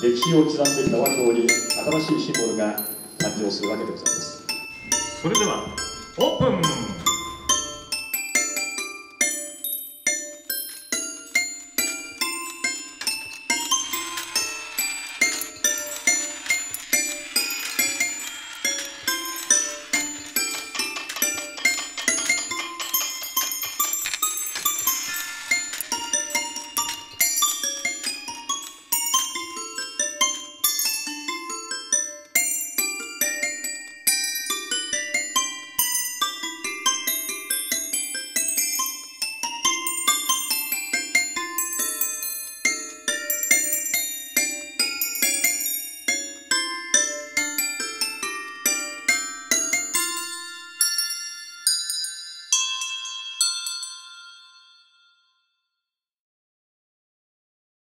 歴史を刻んできた和光に新しいシンボルが誕生するわけでございます。それではオープン。